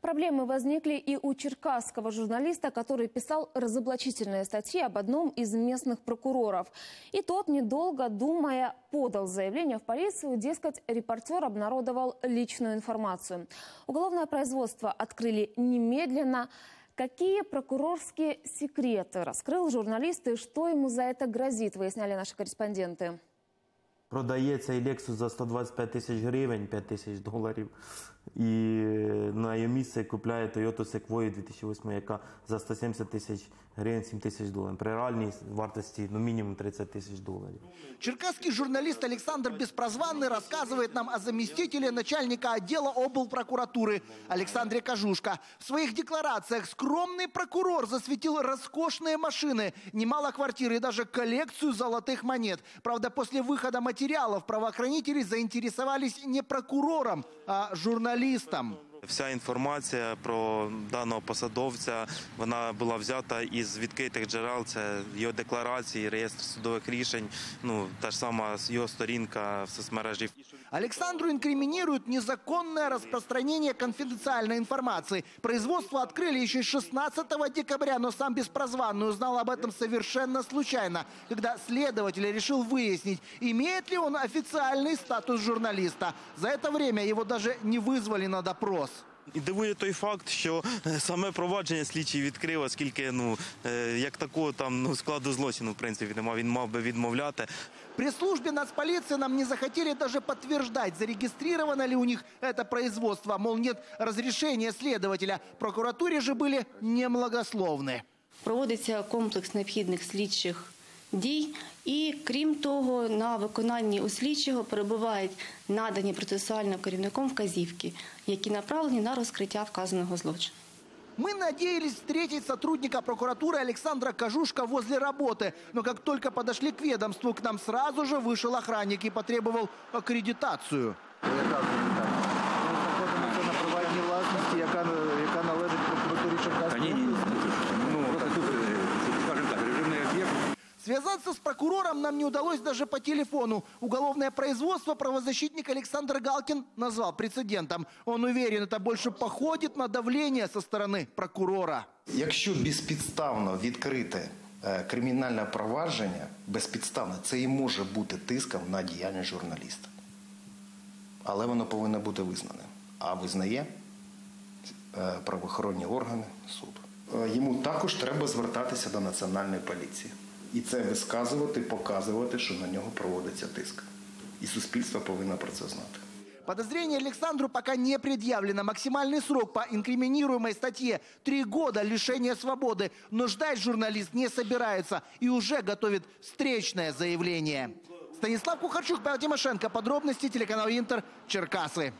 Проблемы возникли и у черкасского журналиста, который писал разоблачительные статьи об одном из местных прокуроров. И тот, недолго думая, подал заявление в полицию, дескать, репортер обнародовал личную информацию. Уголовное производство открыли немедленно. Какие прокурорские секреты раскрыл журналист и что ему за это грозит, выясняли наши корреспонденты. Продає цей Lexus за 125 тисяч гривень, 5 тисяч доларів. І на її місце купляє Toyota Sequoia 2008, яка за 170 тисяч гривень, 7 тисяч доларів. При реальній вартості ну, мінімум 30 тисяч доларів. Черкасский журналист Александр Беспрозванный рассказывает нам о заместителе начальника отдела облпрокуратуры Александре Кожушко. В своих декларациях скромный прокурор засветил роскошные машины, немало квартир и даже коллекцию золотых монет. Правда, после выхода материалов правоохранители заинтересовались не прокурором, а журналистом. Вся інформація про даного посадовця вона була взята із відкритих джерел. Це його декларації, реєстр судових рішень. Ну та ж сама його сторінка в соцмережі. Александру инкриминируют незаконное распространение конфиденциальной информации. Производство открыли еще 16 декабря, но сам Беспрозванный узнал об этом совершенно случайно, когда следователь решил выяснить, имеет ли он официальный статус журналиста. За это время его даже не вызвали на допрос. І дивує той факт, що е, саме провадження слідчий відкрив, оскільки ну е, як такого там ну складу злочину, в принципі, немає. Він мав би відмовляти. При службе нацполиции нам не захотели даже подтверждать, зарегистрировано ли у них это производство. Мол, нет разрешения следователя. Прокуратуре же были немногословны. Проводиться комплекс необхідних слідчих дій, і крім того, на виконанні у слідчого перебувають надані процесуальним керівником вказівки, які направлені на розкриття вказаного злочину. Мы надеялись встретить сотрудника прокуратуры Александра Кожушка возле работы. Но как только подошли к ведомству, к нам сразу же вышел охранник и потребовал аккредитацию. Связаться с прокурором нам не удалось даже по телефону. Уголовное производство правозащитник Александр Галкин назвал прецедентом. Он уверен, это больше походит на давление со стороны прокурора. Якщо безпідставно відкрите е, кримінальне провадження, безпідставно, це і може бути тиском на діяльність журналіста. Але воно повинно бути визнане. А визнає е, правоохоронні органи суд. Е, Йому також треба звертатися до національної поліції. І це висказувати, показувати, що на нього проводиться тиск. І суспільство повинно про це знати. Подозрение Александру пока не предъявлено. Максимальный срок по инкриминируемой статье – три года лишения свободы. Но ждать журналист не собирается и уже готовит встречное заявление. Станислав Кухарчук, Павел Тимошенко. Подробности телеканал Интер. Черкасы.